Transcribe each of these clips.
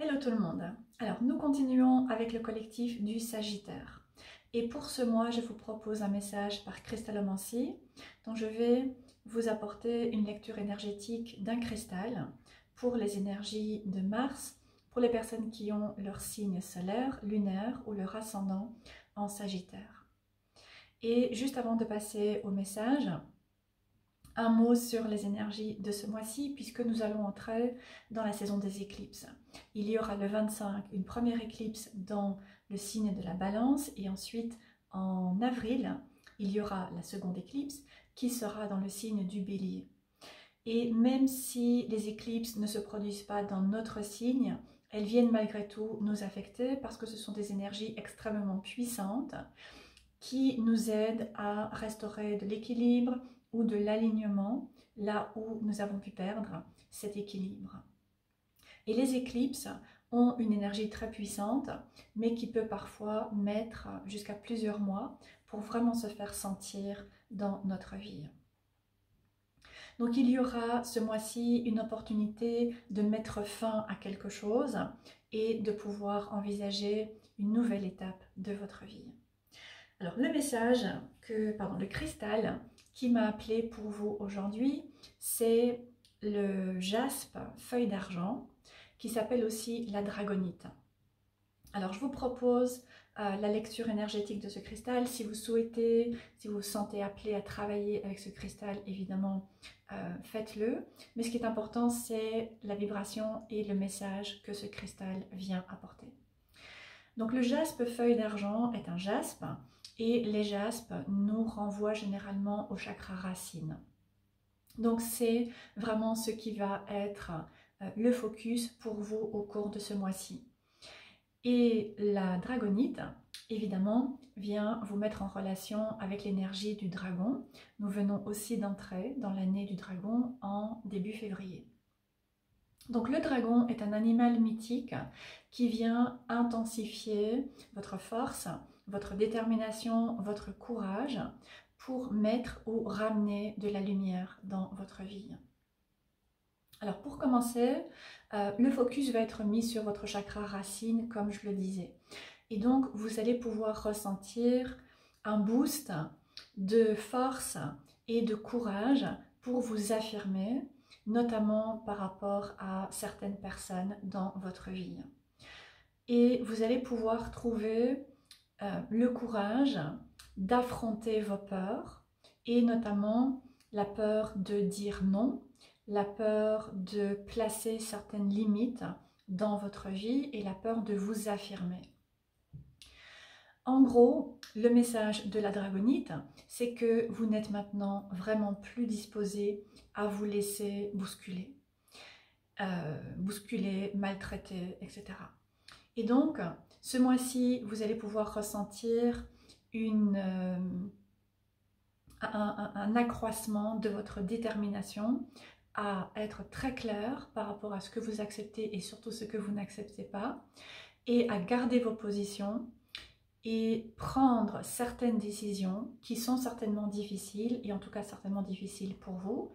Hello tout le monde. Alors nous continuons avec le collectif du Sagittaire. Et pour ce mois, je vous propose un message par cristallomancie dont je vais vous apporter une lecture énergétique d'un cristal pour les énergies de Mars, pour les personnes qui ont leur signe solaire, lunaire ou leur ascendant en Sagittaire. Et juste avant de passer au message, un mot sur les énergies de ce mois-ci puisque nous allons entrer dans la saison des éclipses. Il y aura le 25 une première éclipse dans le signe de la balance et ensuite en avril il y aura la seconde éclipse qui sera dans le signe du bélier. Et même si les éclipses ne se produisent pas dans notre signe, elles viennent malgré tout nous affecter parce que ce sont des énergies extrêmement puissantes qui nous aident à restaurer de l'équilibre, ou de l'alignement là où nous avons pu perdre cet équilibre. Et les éclipses ont une énergie très puissante, mais qui peut parfois mettre jusqu'à plusieurs mois pour vraiment se faire sentir dans notre vie. Donc il y aura ce mois-ci une opportunité de mettre fin à quelque chose et de pouvoir envisager une nouvelle étape de votre vie. Alors le message que, pardon, le cristal qui m'a appelé pour vous aujourd'hui, c'est le jaspe feuille d'argent qui s'appelle aussi la dragonite. Alors je vous propose euh, la lecture énergétique de ce cristal. Si vous souhaitez, si vous vous sentez appelé à travailler avec ce cristal, évidemment, euh, faites-le. Mais ce qui est important, c'est la vibration et le message que ce cristal vient apporter. Donc le jaspe feuille d'argent est un jaspe et les jaspes nous renvoient généralement au chakra racine. Donc c'est vraiment ce qui va être euh, le focus pour vous au cours de ce mois-ci. Et la dragonite, évidemment, vient vous mettre en relation avec l'énergie du dragon. Nous venons aussi d'entrer dans l'année du dragon en début février. Donc le dragon est un animal mythique qui vient intensifier votre force, votre détermination, votre courage pour mettre ou ramener de la lumière dans votre vie. Alors pour commencer, euh, le focus va être mis sur votre chakra racine comme je le disais. Et donc vous allez pouvoir ressentir un boost de force et de courage pour vous affirmer, notamment par rapport à certaines personnes dans votre vie. Et vous allez pouvoir trouver euh, le courage d'affronter vos peurs et notamment la peur de dire non, la peur de placer certaines limites dans votre vie et la peur de vous affirmer. En gros, le message de la dragonite, c'est que vous n'êtes maintenant vraiment plus disposé à vous laisser bousculer, euh, bousculer, maltraiter, etc. Et donc, ce mois-ci, vous allez pouvoir ressentir euh, un, accroissement de votre détermination à être très clair par rapport à ce que vous acceptez et surtout ce que vous n'acceptez pas et à garder vos positions et prendre certaines décisions qui sont certainement difficiles et en tout cas certainement difficiles pour vous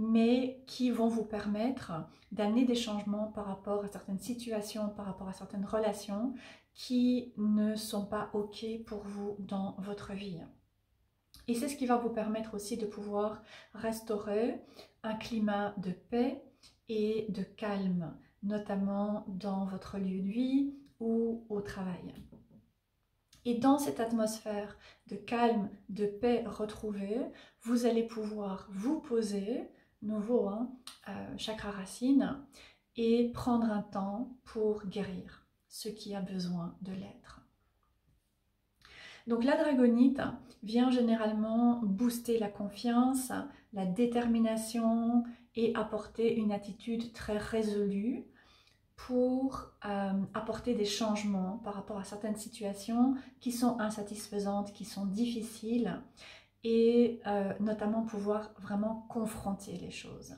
mais qui vont vous permettre d'amener des changements par rapport à certaines situations, par rapport à certaines relations qui ne sont pas OK pour vous dans votre vie. Et c'est ce qui va vous permettre aussi de pouvoir restaurer un climat de paix et de calme, notamment dans votre lieu de vie ou au travail. Et dans cette atmosphère de calme, de paix retrouvée, vous allez pouvoir vous poser nouveau, hein, euh, chakra racine, et prendre un temps pour guérir ce qui a besoin de l'être. Donc la dragonite vient généralement booster la confiance, la détermination et apporter une attitude très résolue pour euh, apporter des changements par rapport à certaines situations qui sont insatisfaisantes, qui sont difficiles et euh, notamment pouvoir vraiment confronter les choses.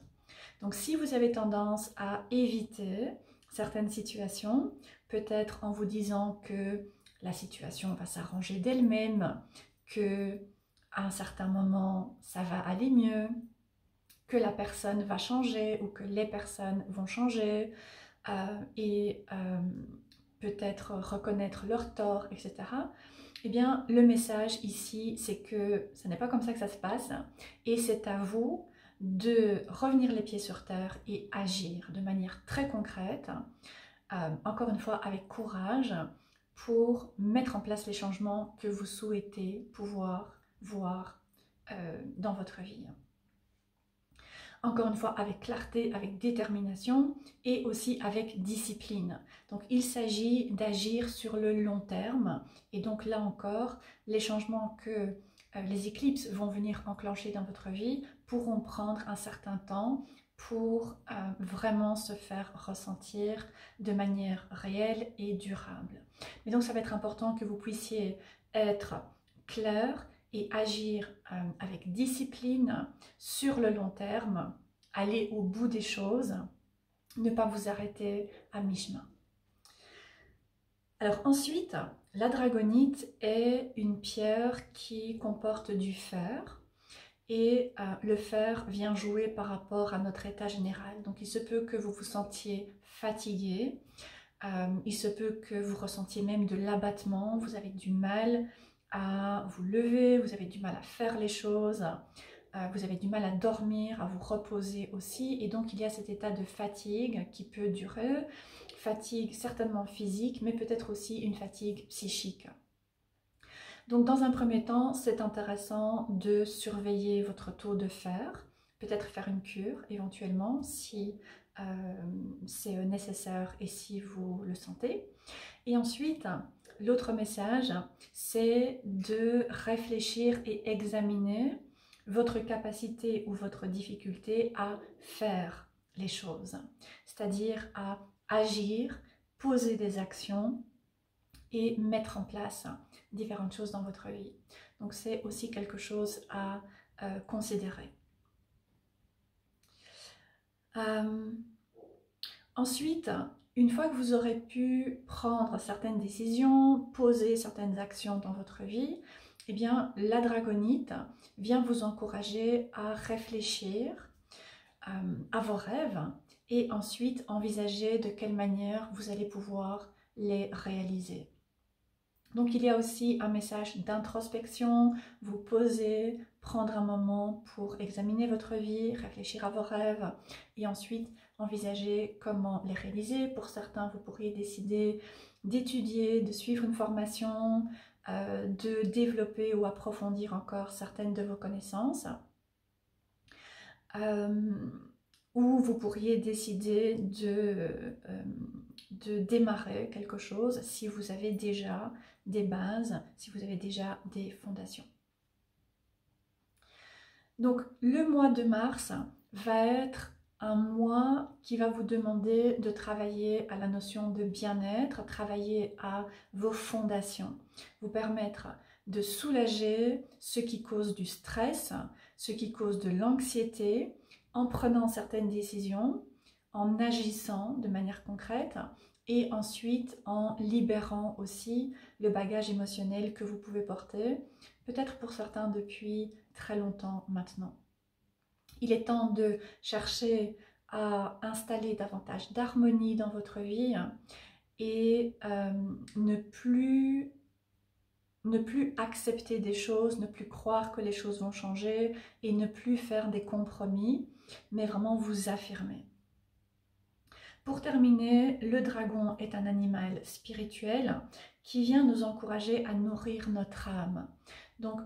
Donc si vous avez tendance à éviter certaines situations, peut-être en vous disant que la situation va s'arranger d'elle-même, que à un certain moment ça va aller mieux, que la personne va changer ou que les personnes vont changer, et peut-être reconnaître leurs torts, etc. Eh bien, le message ici, c'est que ce n'est pas comme ça que ça se passe et c'est à vous de revenir les pieds sur terre et agir de manière très concrète, euh, encore une fois avec courage, pour mettre en place les changements que vous souhaitez pouvoir voir euh, dans votre vie. Encore une fois, avec clarté, avec détermination et aussi avec discipline. Donc, il s'agit d'agir sur le long terme. Et donc, là encore, les changements que euh, les éclipses vont venir enclencher dans votre vie pourront prendre un certain temps pour euh, vraiment se faire ressentir de manière réelle et durable. Mais donc ça va être important que vous puissiez être clair et agir euh, avec discipline sur le long terme, aller au bout des choses, ne pas vous arrêter à mi-chemin. Alors ensuite, la dragonite est une pierre qui comporte du fer et euh, le fer vient jouer par rapport à notre état général. Donc il se peut que vous vous sentiez fatigué, euh, il se peut que vous ressentiez même de l'abattement, vous avez du mal vous lever, vous avez du mal à faire les choses, euh, vous avez du mal à dormir, à vous reposer aussi. Et donc il y a cet état de fatigue qui peut durer, fatigue certainement physique, mais peut-être aussi une fatigue psychique. Donc dans un premier temps, c'est intéressant de surveiller votre taux de fer, peut-être faire une cure éventuellement si euh, c'est nécessaire et si vous le sentez. Et ensuite, l'autre message, c'est de réfléchir et examiner votre capacité ou votre difficulté à faire les choses, c'est-à-dire à agir, poser des actions et mettre en place différentes choses dans votre vie. Donc c'est aussi quelque chose à euh, considérer. Euh, ensuite, une fois que vous aurez pu prendre certaines décisions, poser certaines actions dans votre vie, eh bien, la dragonite vient vous encourager à réfléchir euh, à vos rêves et ensuite envisager de quelle manière vous allez pouvoir les réaliser. Donc il y a aussi un message d'introspection, vous poser, prendre un moment pour examiner votre vie, réfléchir à vos rêves et ensuite envisager comment les réaliser. Pour certains, vous pourriez décider d'étudier, de suivre une formation, euh, de développer ou approfondir encore certaines de vos connaissances. Euh, ou vous pourriez décider de, euh, de démarrer quelque chose si vous avez déjà des bases, si vous avez déjà des fondations. Donc le mois de mars va être un mois qui va vous demander de travailler à la notion de bien-être, travailler à vos fondations, vous permettre de soulager ce qui cause du stress, ce qui cause de l'anxiété, en prenant certaines décisions, en agissant de manière concrète et ensuite en libérant aussi le bagage émotionnel que vous pouvez porter, peut-être pour certains depuis très longtemps maintenant. Il est temps de chercher à installer davantage d'harmonie dans votre vie et euh, ne plus ne plus accepter des choses, ne plus croire que les choses vont changer et ne plus faire des compromis, mais vraiment vous affirmer. Pour terminer, le dragon est un animal spirituel qui vient nous encourager à nourrir notre âme. Donc,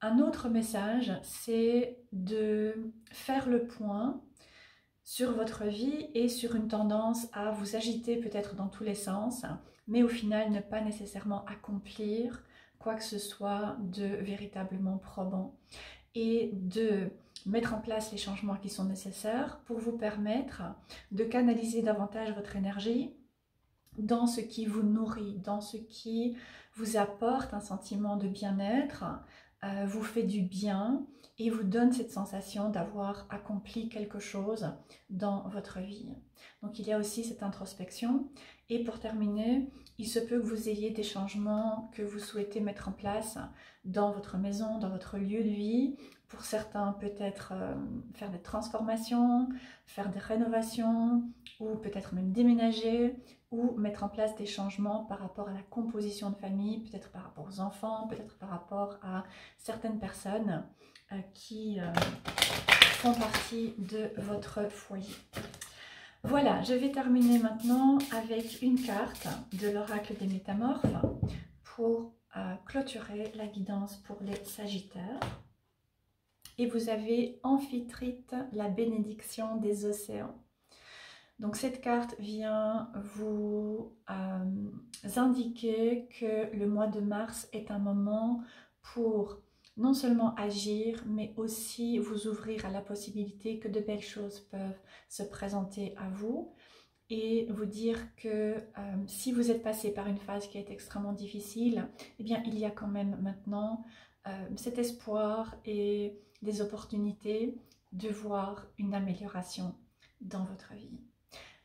un autre message, c'est de faire le point sur votre vie et sur une tendance à vous agiter peut-être dans tous les sens, mais au final ne pas nécessairement accomplir quoi que ce soit de véritablement probant et de mettre en place les changements qui sont nécessaires pour vous permettre de canaliser davantage votre énergie dans ce qui vous nourrit, dans ce qui vous apporte un sentiment de bien-être, euh, vous fait du bien et vous donne cette sensation d'avoir accompli quelque chose dans votre vie. Donc il y a aussi cette introspection. Et pour terminer, il se peut que vous ayez des changements que vous souhaitez mettre en place dans votre maison, dans votre lieu de vie. Pour certains, peut-être euh, faire des transformations, faire des rénovations ou peut-être même déménager, ou mettre en place des changements par rapport à la composition de famille, peut-être par rapport aux enfants, peut-être par rapport à certaines personnes euh, qui euh, font partie de votre foyer. Voilà, je vais terminer maintenant avec une carte de l'oracle des métamorphes pour euh, clôturer la guidance pour les sagittaires. Et vous avez Amphitrite, la bénédiction des océans. Donc cette carte vient vous euh, indiquer que le mois de mars est un moment pour non seulement agir, mais aussi vous ouvrir à la possibilité que de belles choses peuvent se présenter à vous et vous dire que euh, si vous êtes passé par une phase qui est extrêmement difficile, eh bien il y a quand même maintenant euh, cet espoir et des opportunités de voir une amélioration dans votre vie.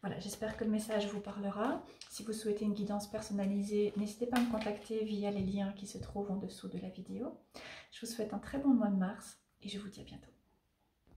Voilà, j'espère que le message vous parlera. Si vous souhaitez une guidance personnalisée, n'hésitez pas à me contacter via les liens qui se trouvent en dessous de la vidéo. Je vous souhaite un très bon mois de mars et je vous dis à bientôt.